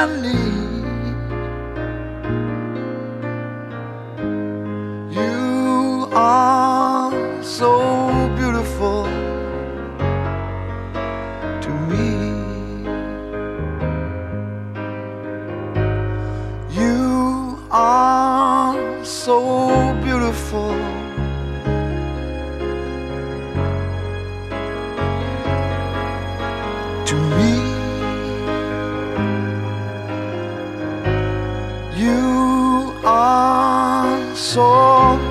I need. You are so beautiful to me. You are so beautiful. Are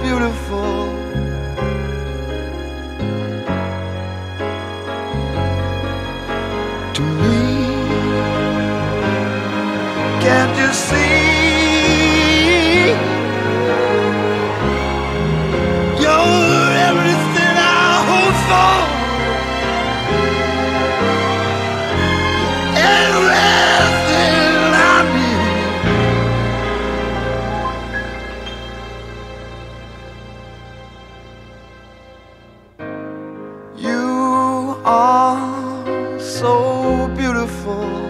so beautiful.